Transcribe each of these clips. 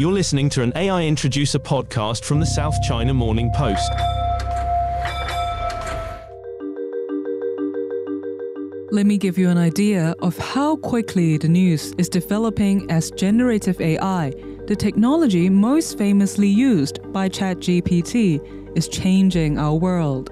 You're listening to an AI Introducer podcast from the South China Morning Post. Let me give you an idea of how quickly the news is developing as generative AI, the technology most famously used by ChatGPT, is changing our world.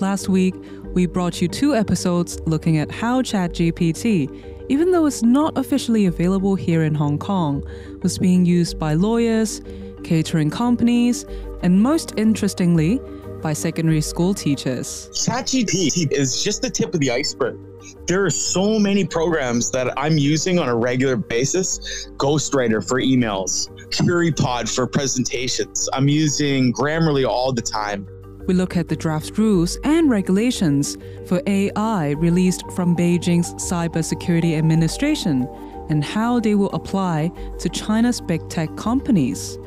Last week, we brought you two episodes looking at how ChatGPT, even though it's not officially available here in Hong Kong, was being used by lawyers, catering companies, and most interestingly, by secondary school teachers. ChatGPT is just the tip of the iceberg there are so many programs that I'm using on a regular basis Ghostwriter for emails, QueryPod for presentations. I'm using Grammarly all the time. We look at the draft rules and regulations for AI released from Beijing's Cybersecurity Administration and how they will apply to China's big tech companies.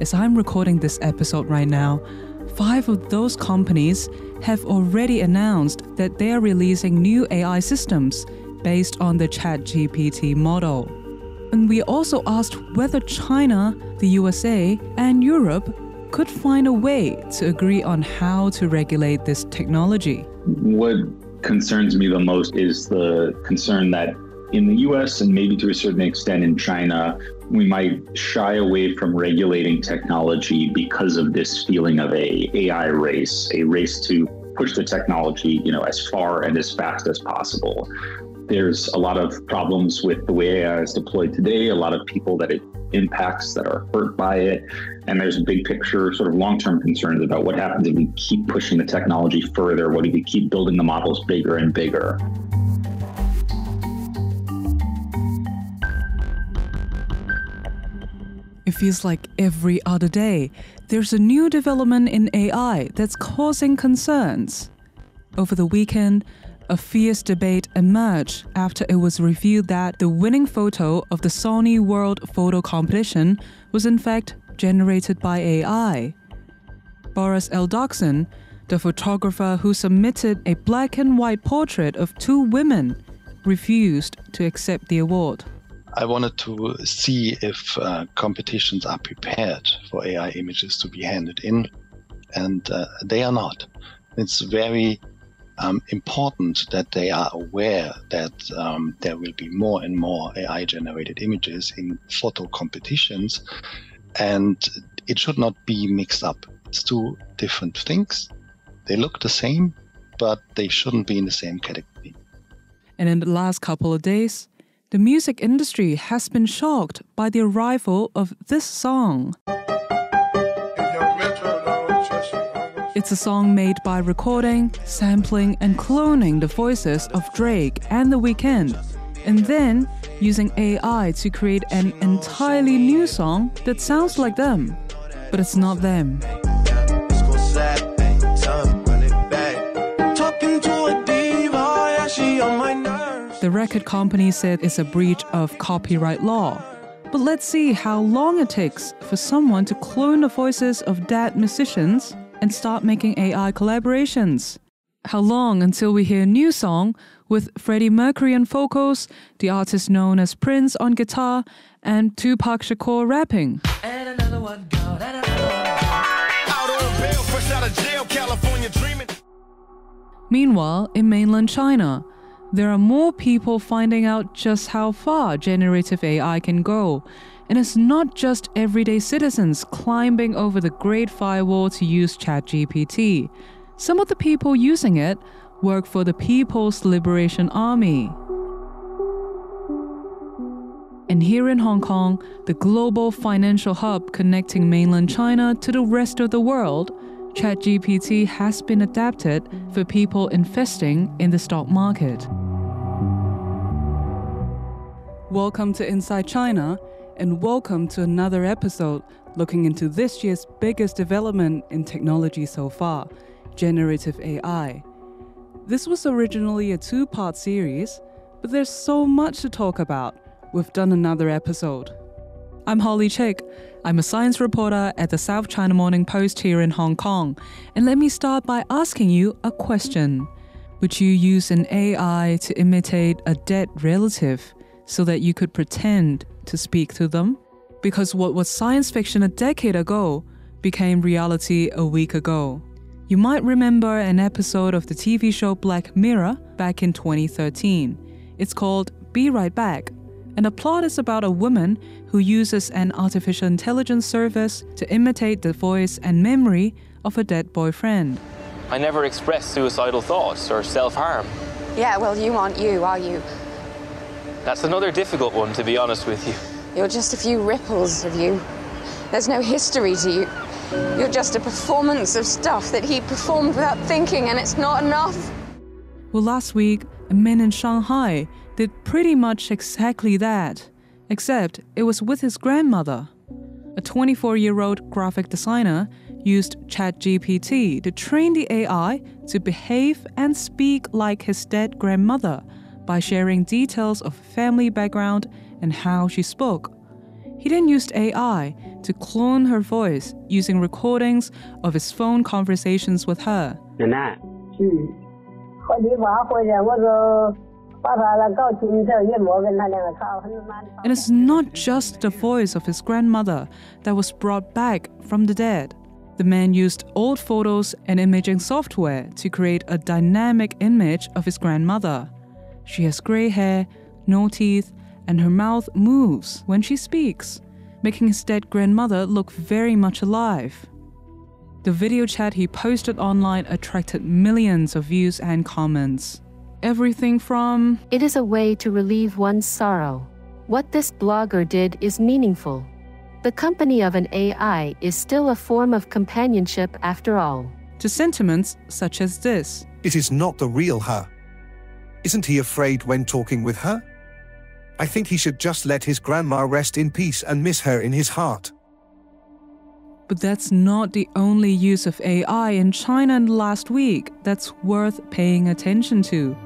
As I'm recording this episode right now, five of those companies have already announced that they are releasing new AI systems based on the ChatGPT model. And we also asked whether China, the USA, and Europe could find a way to agree on how to regulate this technology. What concerns me the most is the concern that in the US and maybe to a certain extent in China, we might shy away from regulating technology because of this feeling of a AI race, a race to push the technology, you know, as far and as fast as possible. There's a lot of problems with the way AI is deployed today, a lot of people that it impacts that are hurt by it. And there's a big picture, sort of long term concerns about what happens if we keep pushing the technology further, what if we keep building the models bigger and bigger. It feels like every other day, there's a new development in AI that's causing concerns. Over the weekend, a fierce debate emerged after it was revealed that the winning photo of the Sony World Photo Competition was in fact generated by AI. Boris Eldagsen, the photographer who submitted a black and white portrait of two women, refused to accept the award. I wanted to see if uh, competitions are prepared for AI images to be handed in, and uh, they are not. It's very um, important that they are aware that um, there will be more and more AI generated images in photo competitions, and it should not be mixed up. It's two different things. They look the same, but they shouldn't be in the same category. And in the last couple of days, the music industry has been shocked by the arrival of this song. It's a song made by recording, sampling, and cloning the voices of Drake and The Weeknd, and then using AI to create an entirely new song that sounds like them. But it's not them. The record company said it's a breach of copyright law. But let's see how long it takes for someone to clone the voices of dead musicians and start making AI collaborations. How long until we hear a new song with Freddie Mercury on vocals, the artist known as Prince on guitar, and Tupac Shakur rapping? Meanwhile, in mainland China, there are more people finding out just how far generative AI can go. And it's not just everyday citizens climbing over the Great Firewall to use ChatGPT. Some of the people using it work for the People's Liberation Army. And here in Hong Kong, the global financial hub connecting mainland China to the rest of the world, ChatGPT has been adapted for people investing in the stock market. Welcome to Inside China, and welcome to another episode looking into this year's biggest development in technology so far generative AI. This was originally a two part series, but there's so much to talk about. We've done another episode. I'm Holly Chik. I'm a science reporter at the South China Morning Post here in Hong Kong. And let me start by asking you a question Would you use an AI to imitate a dead relative? so that you could pretend to speak to them? because what was science fiction a decade ago became reality a week ago. You might remember an episode of the TV show Black Mirror back in 2013. It's called Be Right Back, and the plot is about a woman who uses an artificial intelligence service to imitate the voice and memory of a dead boyfriend. I never express suicidal thoughts or self harm. Yeah, well, you aren't you, are you? That's another difficult one, to be honest with you. You're just a few ripples of you. There's no history to you. You're just a performance of stuff that he performed without thinking, and it's not enough. Well, last week, a man in Shanghai did pretty much exactly that, except it was with his grandmother. A 24 year old graphic designer used ChatGPT to train the AI to behave and speak like his dead grandmother by sharing details of family background and how she spoke. He then used AI to clone her voice using recordings of his phone conversations with her. Hmm. And it's not just the voice of his grandmother that was brought back from the dead. The man used old photos and imaging software to create a dynamic image of his grandmother. She has gray hair, no teeth, and her mouth moves when she speaks, making his dead grandmother look very much alive. The video chat he posted online attracted millions of views and comments. Everything from It is a way to relieve one's sorrow. What this blogger did is meaningful. The company of an AI is still a form of companionship after all. to sentiments such as this. It is not the real her. Isn't he afraid when talking with her? I think he should just let his grandma rest in peace and miss her in his heart. But that's not the only use of AI in China in the last week that's worth paying attention to.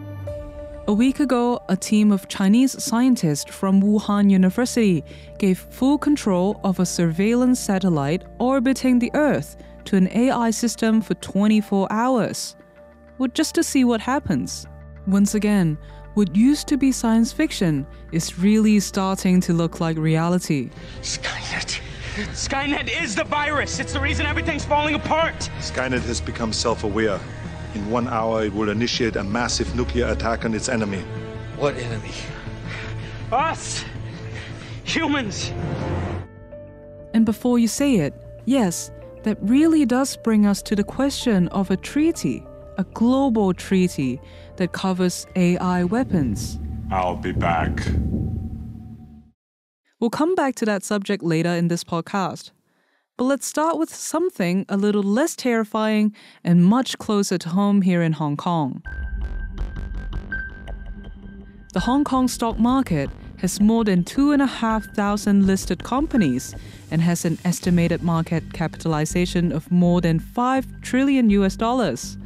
A week ago, a team of Chinese scientists from Wuhan University gave full control of a surveillance satellite orbiting the Earth to an AI system for 24 hours. Well, just to see what happens. Once again, what used to be science fiction is really starting to look like reality. Skynet. Skynet is the virus. It's the reason everything's falling apart. Skynet has become self aware. In one hour, it will initiate a massive nuclear attack on its enemy. What enemy? Us. Humans. And before you say it, yes, that really does bring us to the question of a treaty, a global treaty that covers AI weapons. I'll be back. We'll come back to that subject later in this podcast. But let's start with something a little less terrifying and much closer to home here in Hong Kong. The Hong Kong stock market has more than 2,500 listed companies and has an estimated market capitalization of more than 5 trillion US dollars.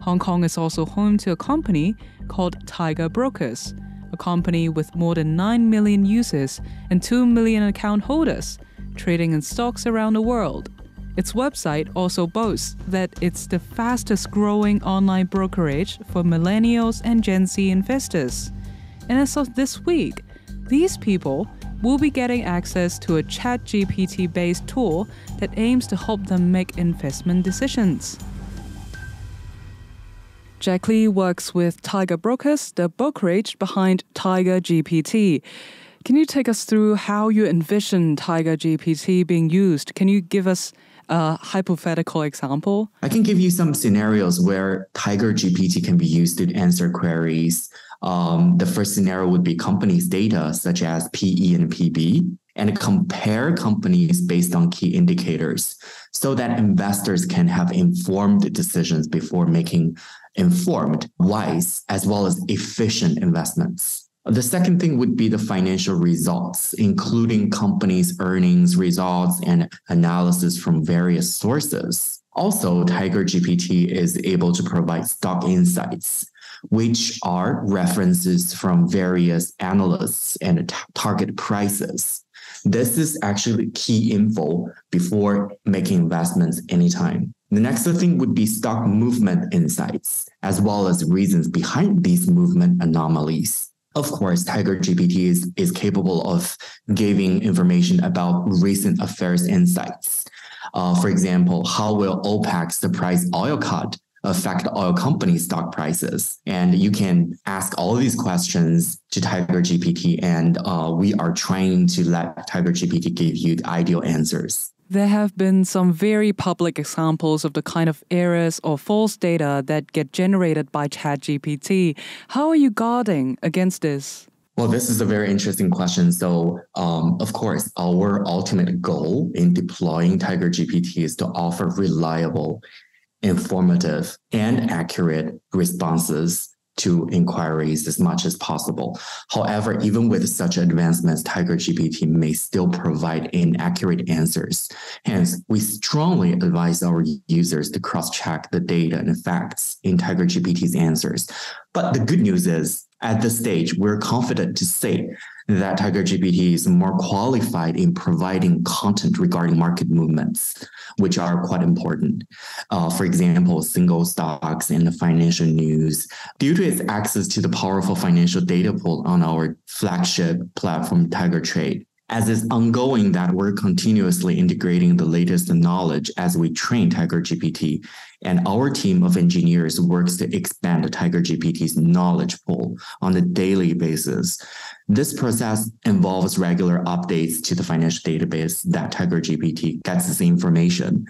Hong Kong is also home to a company called Tiger Brokers, a company with more than 9 million users and 2 million account holders, trading in stocks around the world. Its website also boasts that it's the fastest growing online brokerage for millennials and Gen Z investors. And as of this week, these people will be getting access to a ChatGPT based tool that aims to help them make investment decisions. Jack Lee works with Tiger Brokers, the brokerage behind Tiger GPT. Can you take us through how you envision Tiger GPT being used? Can you give us a hypothetical example? I can give you some scenarios where Tiger GPT can be used to answer queries. Um, the first scenario would be companies' data, such as PE and PB, and compare companies based on key indicators so that investors can have informed decisions before making informed, wise, as well as efficient investments. The second thing would be the financial results, including companies' earnings results and analysis from various sources. Also, Tiger GPT is able to provide stock insights, which are references from various analysts and t- target prices. This is actually key info before making investments anytime. The next thing would be stock movement insights, as well as reasons behind these movement anomalies. Of course, Tiger GPT is, is capable of giving information about recent affairs insights. Uh, for example, how will OPEC's surprise oil cut affect oil company stock prices? And you can ask all these questions to Tiger GPT, and uh, we are trying to let Tiger GPT give you the ideal answers. There have been some very public examples of the kind of errors or false data that get generated by ChatGPT. How are you guarding against this? Well, this is a very interesting question. So, um, of course, our ultimate goal in deploying Tiger GPT is to offer reliable, informative, and accurate responses to inquiries as much as possible. However, even with such advancements, Tiger GPT may still provide inaccurate answers. Hence, we strongly advise our users to cross-check the data and facts in Tiger GPT's answers. But the good news is, at this stage, we're confident to say that Tiger GPT is more qualified in providing content regarding market movements, which are quite important. Uh, for example, single stocks and the financial news. Due to its access to the powerful financial data pool on our flagship platform, Tiger Trade, as is ongoing that we're continuously integrating the latest knowledge as we train Tiger GPT. And our team of engineers works to expand the Tiger GPT's knowledge pool on a daily basis. This process involves regular updates to the financial database that Tiger GPT gets this information,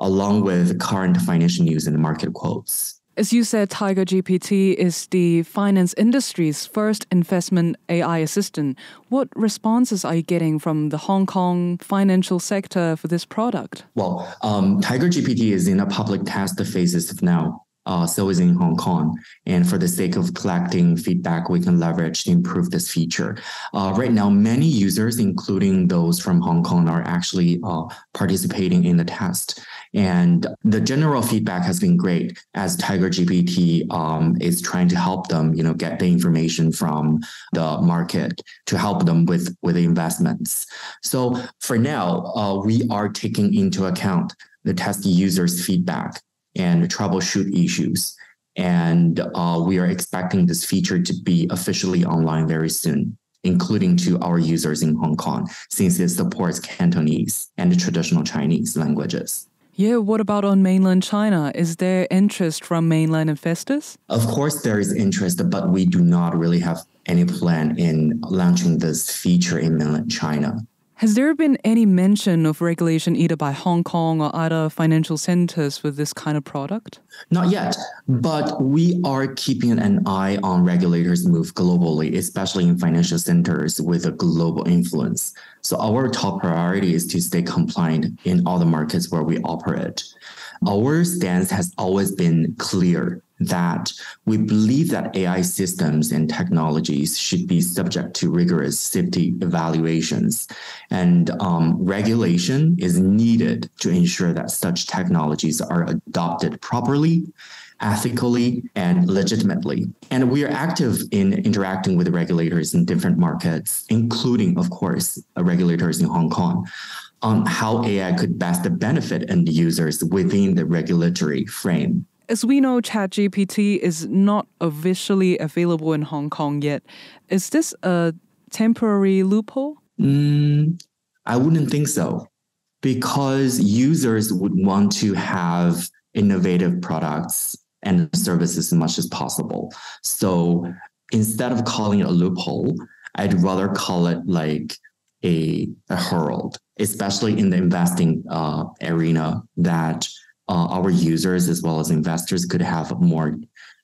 along with current financial news and market quotes. As you said, Tiger GPT is the finance industry's first investment AI assistant. What responses are you getting from the Hong Kong financial sector for this product? Well, um, Tiger GPT is in a public test phases now. Uh, so is in Hong Kong. And for the sake of collecting feedback, we can leverage to improve this feature. Uh, right now, many users, including those from Hong Kong, are actually uh, participating in the test. And the general feedback has been great as Tiger GPT um, is trying to help them, you know, get the information from the market to help them with with investments. So for now, uh, we are taking into account the test users' feedback and troubleshoot issues. And uh, we are expecting this feature to be officially online very soon including to our users in Hong Kong, since it supports Cantonese and traditional Chinese languages. Yeah, what about on mainland China? Is there interest from mainland investors? Of course, there is interest, but we do not really have any plan in launching this feature in mainland China. Has there been any mention of regulation either by Hong Kong or other financial centers for this kind of product? Not yet, but we are keeping an eye on regulators' move globally, especially in financial centers with a global influence. So our top priority is to stay compliant in all the markets where we operate. Our stance has always been clear that we believe that AI systems and technologies should be subject to rigorous safety evaluations, and um, regulation is needed to ensure that such technologies are adopted properly ethically and legitimately. And we are active in interacting with regulators in different markets, including, of course, regulators in Hong Kong on how AI could best benefit end users within the regulatory frame. As we know, ChatGPT is not officially available in Hong Kong yet. Is this a temporary loophole? Mm, I wouldn't think so, because users would want to have innovative products and services as much as possible. So instead of calling it a loophole, I'd rather call it like a, a herald, especially in the investing uh, arena that uh, our users as well as investors could have more,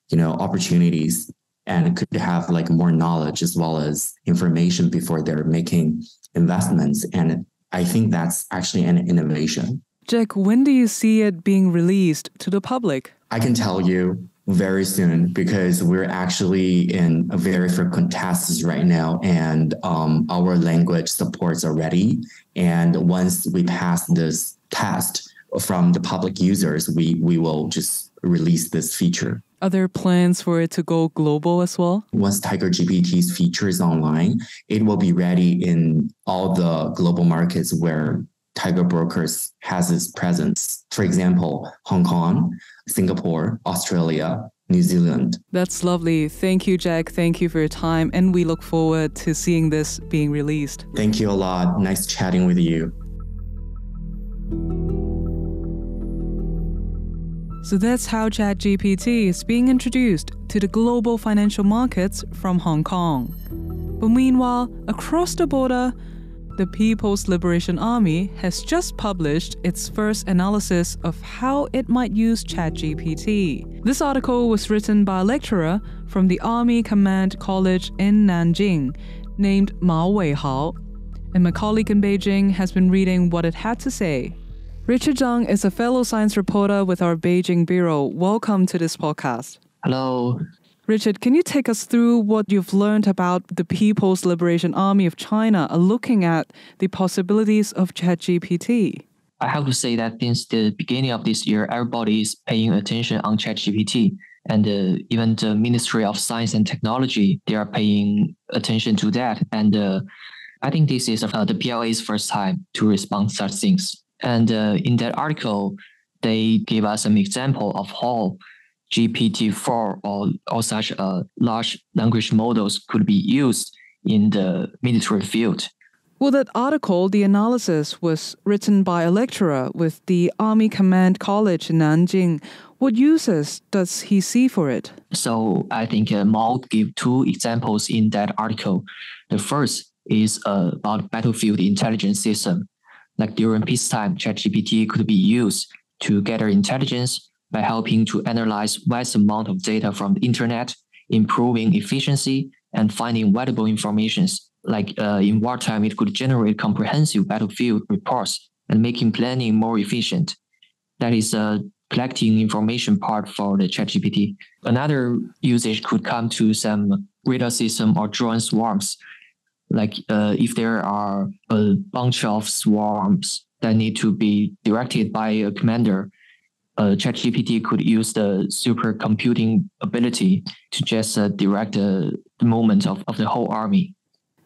you know, opportunities and could have like more knowledge as well as information before they're making investments. And I think that's actually an innovation. Jack, when do you see it being released to the public? I can tell you very soon because we're actually in a very frequent tests right now and um, our language supports are ready. And once we pass this test, from the public users, we we will just release this feature. Are there plans for it to go global as well? Once Tiger GPT's feature is online, it will be ready in all the global markets where Tiger Brokers has its presence. For example, Hong Kong, Singapore, Australia, New Zealand. That's lovely. Thank you, Jack. Thank you for your time. And we look forward to seeing this being released. Thank you a lot. Nice chatting with you. So that's how ChatGPT is being introduced to the global financial markets from Hong Kong. But meanwhile, across the border, the People's Liberation Army has just published its first analysis of how it might use ChatGPT. This article was written by a lecturer from the Army Command College in Nanjing named Mao Weihao, and my colleague in Beijing has been reading what it had to say. Richard Zhang is a fellow science reporter with our Beijing bureau. Welcome to this podcast. Hello. Richard, can you take us through what you've learned about the People's Liberation Army of China looking at the possibilities of ChatGPT? I have to say that since the beginning of this year, everybody is paying attention on ChatGPT. And uh, even the Ministry of Science and Technology, they are paying attention to that. And uh, I think this is uh, the PLA's first time to respond such things. And uh, in that article, they gave us an example of how GPT-4 or, or such uh, large language models could be used in the military field. Well, that article, the analysis was written by a lecturer with the Army Command College in Nanjing. What uses does he see for it? So I think uh, Mao gave two examples in that article. The first is uh, about battlefield intelligence system. Like during peacetime, ChatGPT could be used to gather intelligence by helping to analyze vast amount of data from the internet, improving efficiency, and finding valuable information. Like uh, in wartime, it could generate comprehensive battlefield reports and making planning more efficient. That is uh, collecting information part for the ChatGPT. Another usage could come to some radar system or drone swarms. Like uh, if there are a bunch of swarms that need to be directed by a commander, uh, ChatGPT could use the supercomputing ability to just uh, direct the, the movement of, of the whole army.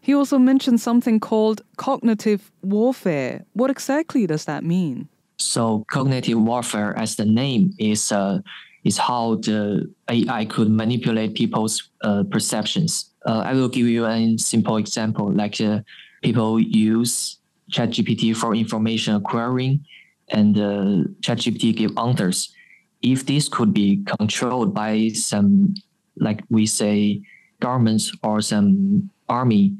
He also mentioned something called cognitive warfare. What exactly does that mean? So, cognitive warfare, as the name is, uh, is how the AI could manipulate people's uh, perceptions. Uh, I will give you a simple example. Like uh, people use ChatGPT for information acquiring and uh, ChatGPT give answers. If this could be controlled by some, like we say, governments or some army,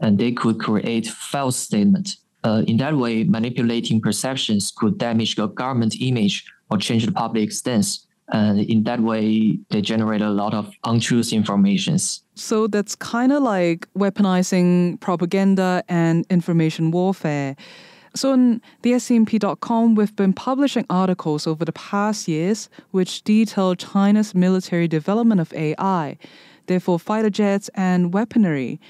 and they could create false statements. Uh, in that way, manipulating perceptions could damage the government image or change the public stance. And in that way, they generate a lot of untruth informations. So that's kind of like weaponizing propaganda and information warfare. So on the SCMP.com, we've been publishing articles over the past years which detail China's military development of AI, therefore fighter jets and weaponry.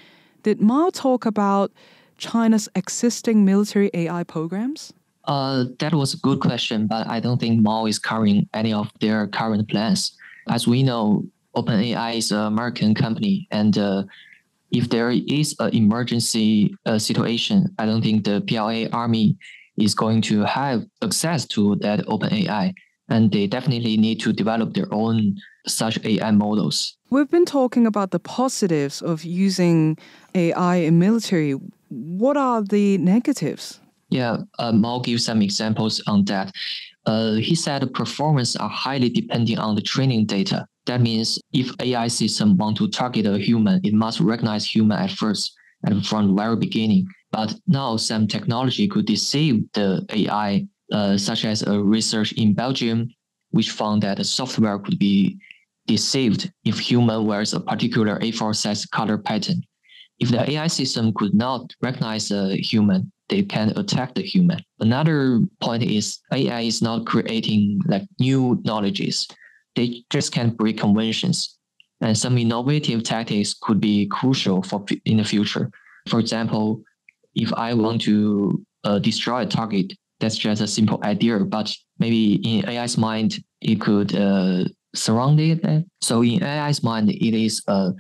Did Mao talk about China's existing military AI programs? Uh, that was a good question, but I don't think Mao is covering any of their current plans. As we know, OpenAI is an American company, and uh, if there is an emergency uh, situation, I don't think the PLA army is going to have access to that open AI. And they definitely need to develop their own such AI models. We've been talking about the positives of using AI in military. What are the negatives? Yeah, uh, Mao gives some examples on that. Uh, he said performance are highly depending on the training data. That means if AI system want to target a human, it must recognize human at first and from the very beginning. But now some technology could deceive the AI, uh, such as a research in Belgium, which found that the software could be deceived if human wears a particular A4 size color pattern. If the AI system could not recognize a human, they can attack the human. Another point is AI is not creating like new knowledges they just can't break conventions. And some innovative tactics could be crucial for in the future. For example, if I want to uh, destroy a target, that's just a simple idea, but maybe in AI's mind, it could uh, surround it. So in AI's mind, it is uh,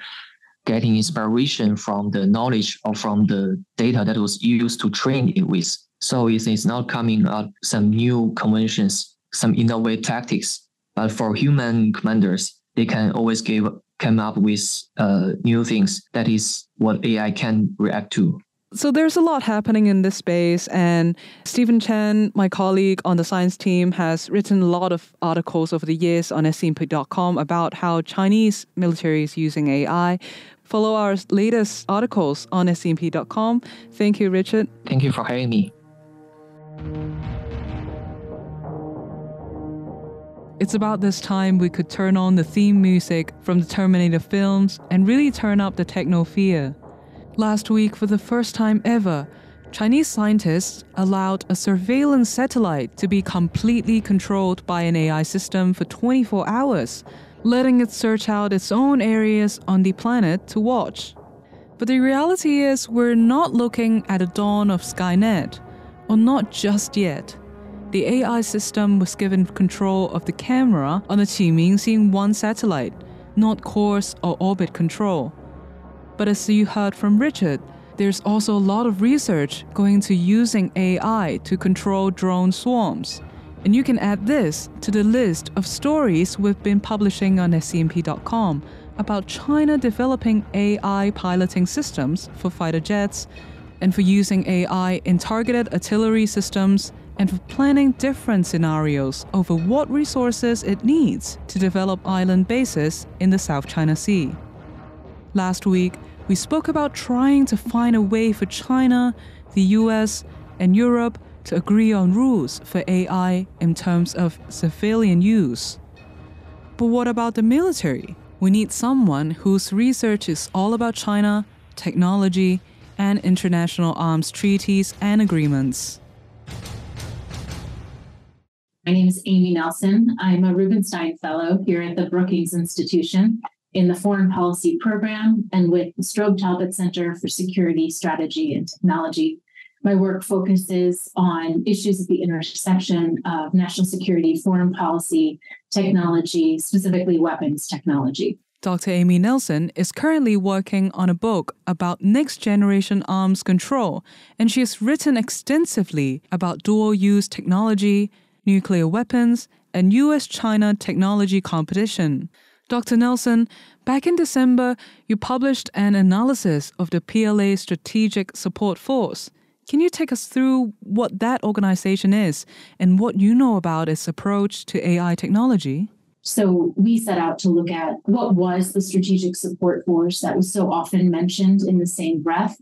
getting inspiration from the knowledge or from the data that was used to train it with. So it is not coming up some new conventions, some innovative tactics but for human commanders, they can always give come up with uh, new things. That is what AI can react to. So there's a lot happening in this space, and Stephen Chen, my colleague on the science team, has written a lot of articles over the years on scmp.com about how Chinese military is using AI. Follow our latest articles on scmp.com. Thank you, Richard. Thank you for having me. It's about this time we could turn on the theme music from the Terminator films and really turn up the techno fear. Last week, for the first time ever, Chinese scientists allowed a surveillance satellite to be completely controlled by an AI system for 24 hours, letting it search out its own areas on the planet to watch. But the reality is, we're not looking at a dawn of Skynet, or not just yet. The AI system was given control of the camera on the Qiming 1 satellite, not course or orbit control. But as you heard from Richard, there's also a lot of research going to using AI to control drone swarms. And you can add this to the list of stories we've been publishing on scmp.com about China developing AI piloting systems for fighter jets and for using AI in targeted artillery systems and for planning different scenarios over what resources it needs to develop island bases in the South China Sea. Last week, we spoke about trying to find a way for China, the US, and Europe to agree on rules for AI in terms of civilian use. But what about the military? We need someone whose research is all about China, technology, and international arms treaties and agreements. My name is Amy Nelson. I'm a Rubenstein Fellow here at the Brookings Institution in the Foreign Policy Program and with the Strobe Talbott Center for Security, Strategy, and Technology. My work focuses on issues at the intersection of national security, foreign policy, technology, specifically weapons technology. Dr. Amy Nelson is currently working on a book about next generation arms control, and she has written extensively about dual use technology, nuclear weapons, and US China technology competition. Dr. Nelson, back in December, you published an analysis of the PLA Strategic Support Force. Can you take us through what that organization is and what you know about its approach to AI technology? So, we set out to look at what was the strategic support force that was so often mentioned in the same breath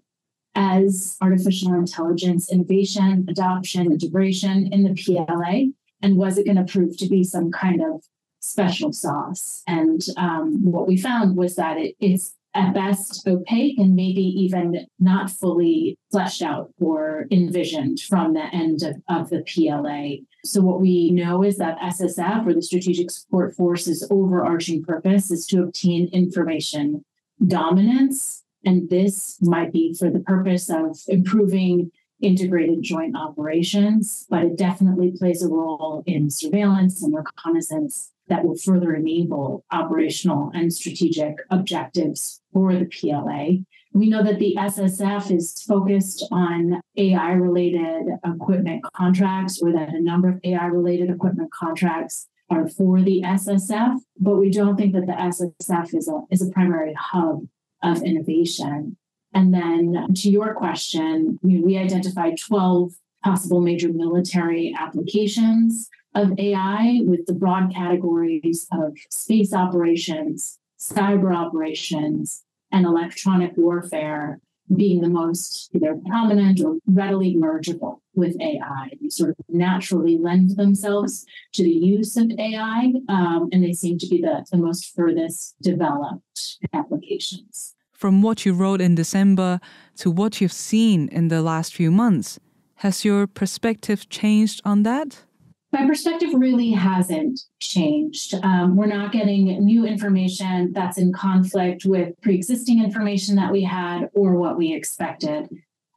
as artificial intelligence innovation, adoption, integration in the PLA. And was it going to prove to be some kind of special sauce. And um, what we found was that it is at best opaque and maybe even not fully fleshed out or envisioned from the end of, of the PLA. So, what we know is that SSF or the Strategic Support Force's overarching purpose is to obtain information dominance. And this might be for the purpose of improving integrated joint operations, but it definitely plays a role in surveillance and reconnaissance that will further enable operational and strategic objectives for the PLA. We know that the SSF is focused on AI related equipment contracts, or that a number of AI related equipment contracts are for the SSF, but we don't think that the SSF is a, is a primary hub of innovation. And then um, to your question, we identified 12 possible major military applications of AI with the broad categories of space operations, cyber operations, and electronic warfare being the most either prominent or readily mergeable with AI. They sort of naturally lend themselves to the use of AI, um, and they seem to be the, the most furthest developed applications. From what you wrote in December to what you've seen in the last few months, has your perspective changed on that? My perspective really hasn't changed. Um, we're not getting new information that's in conflict with pre existing information that we had or what we expected.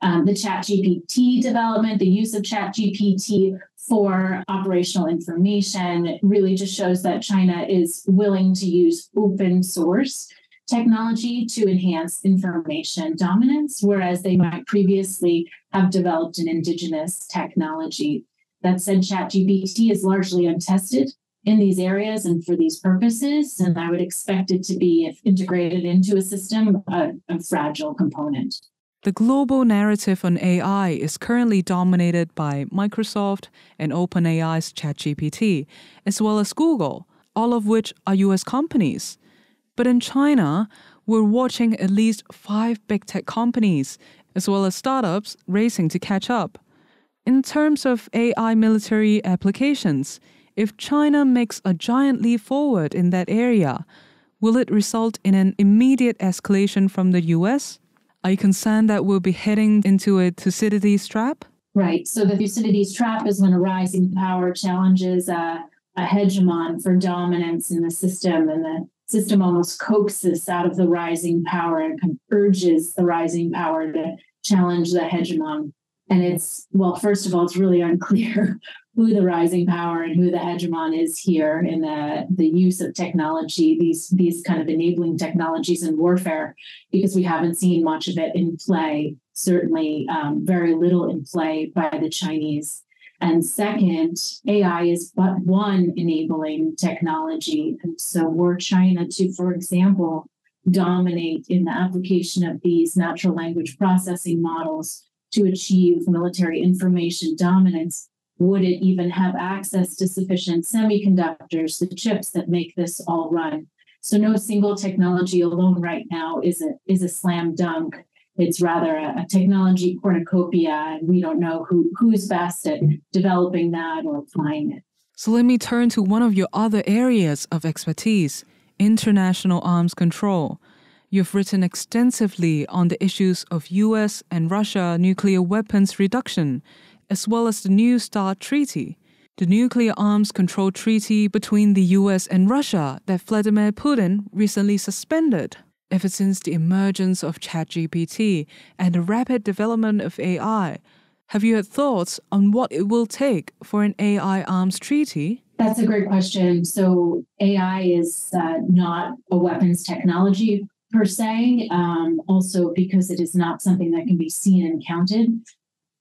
Um, the chat GPT development, the use of chat GPT for operational information really just shows that China is willing to use open source technology to enhance information dominance, whereas they might previously have developed an indigenous technology. That said, ChatGPT is largely untested in these areas and for these purposes. And I would expect it to be, if integrated into a system, a, a fragile component. The global narrative on AI is currently dominated by Microsoft and OpenAI's ChatGPT, as well as Google, all of which are US companies. But in China, we're watching at least five big tech companies, as well as startups, racing to catch up. In terms of AI military applications, if China makes a giant leap forward in that area, will it result in an immediate escalation from the US? Are you concerned that we'll be heading into a Thucydides trap? Right. So the Thucydides trap is when a rising power challenges a, a hegemon for dominance in the system, and the system almost coaxes out of the rising power and kind of urges the rising power to challenge the hegemon. And it's, well, first of all, it's really unclear who the rising power and who the hegemon is here in the, the use of technology, these, these kind of enabling technologies in warfare, because we haven't seen much of it in play, certainly um, very little in play by the Chinese. And second, AI is but one enabling technology. And so, were China to, for example, dominate in the application of these natural language processing models to achieve military information dominance, would it even have access to sufficient semiconductors, the chips that make this all run? So no single technology alone right now is a is a slam dunk. It's rather a, a technology cornucopia, and we don't know who who's best at developing that or applying it. So let me turn to one of your other areas of expertise, international arms control. You've written extensively on the issues of US and Russia nuclear weapons reduction, as well as the New START Treaty, the nuclear arms control treaty between the US and Russia that Vladimir Putin recently suspended. Ever since the emergence of ChatGPT and the rapid development of AI, have you had thoughts on what it will take for an AI arms treaty? That's a great question. So, AI is uh, not a weapons technology per se, um, also because it is not something that can be seen and counted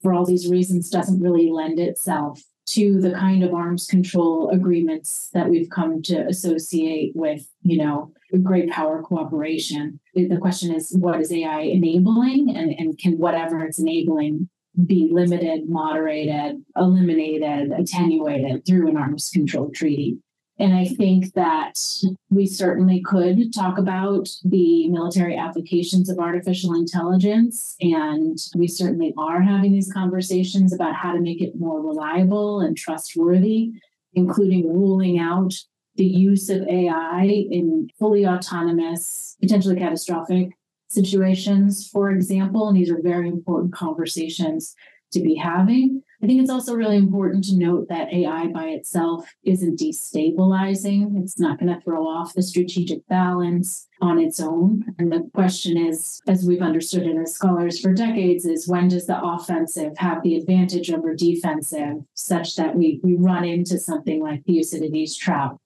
for all these reasons doesn't really lend itself to the kind of arms control agreements that we've come to associate with, you know, great power cooperation. The question is, what is AI enabling and, and can whatever it's enabling be limited, moderated, eliminated, attenuated through an arms control treaty? And I think that we certainly could talk about the military applications of artificial intelligence. And we certainly are having these conversations about how to make it more reliable and trustworthy, including ruling out the use of AI in fully autonomous, potentially catastrophic situations, for example. And these are very important conversations to be having. I think it's also really important to note that AI by itself isn't destabilizing. It's not going to throw off the strategic balance on its own. And the question is, as we've understood it as scholars for decades, is when does the offensive have the advantage over defensive such that we, we run into something like the Thucydides trap?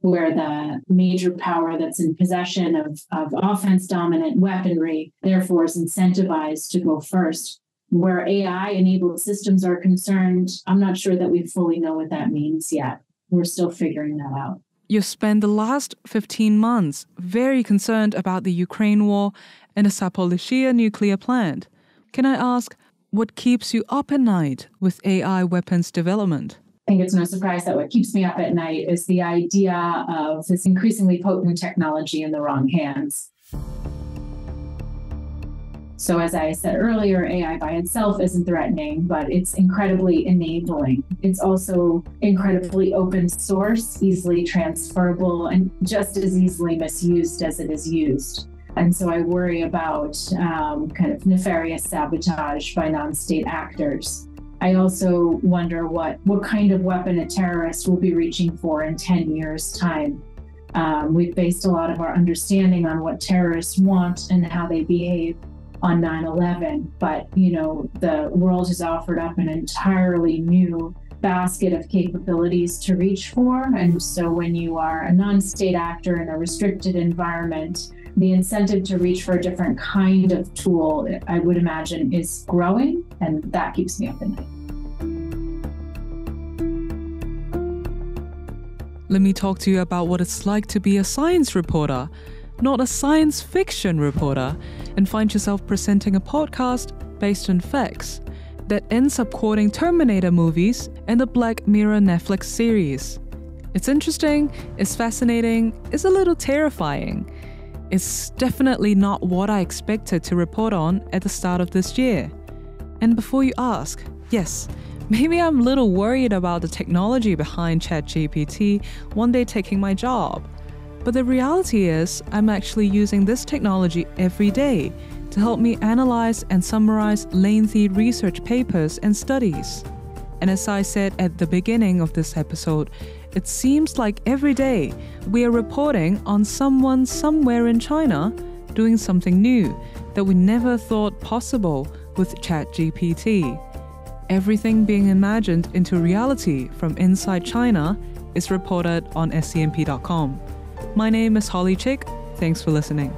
where the major power that's in possession of, of offense dominant weaponry therefore is incentivized to go first where AI enabled systems are concerned, I'm not sure that we fully know what that means yet. We're still figuring that out. You've spent the last 15 months very concerned about the Ukraine war and the Zaporizhzhia nuclear plant. Can I ask, what keeps you up at night with AI weapons development? I think it's no surprise that what keeps me up at night is the idea of this increasingly potent technology in the wrong hands. So, as I said earlier, AI by itself isn't threatening, but it's incredibly enabling. It's also incredibly open source, easily transferable, and just as easily misused as it is used. And so I worry about um, kind of nefarious sabotage by non state actors. I also wonder what, what kind of weapon a terrorist will be reaching for in 10 years' time. Um, we've based a lot of our understanding on what terrorists want and how they behave on 9-11 but you know the world has offered up an entirely new basket of capabilities to reach for. And so when you are a non-state actor in a restricted environment the incentive to reach for a different kind of tool i would imagine is growing and that keeps me up at night. Let me talk to you about what it's like to be a science reporter, not a science fiction reporter, and find yourself presenting a podcast based on facts that ends up quoting Terminator movies and the Black Mirror Netflix series. It's interesting, it's fascinating, it's a little terrifying. It's definitely not what I expected to report on at the start of this year. And before you ask, yes, maybe I'm a little worried about the technology behind ChatGPT one day taking my job. But the reality is, I'm actually using this technology every day to help me analyze and summarize lengthy research papers and studies. And as I said at the beginning of this episode, it seems like every day we are reporting on someone somewhere in China doing something new that we never thought possible with ChatGPT. Everything being imagined into reality from inside China is reported on scmp.com. My name is Holly Chik. Thanks for listening.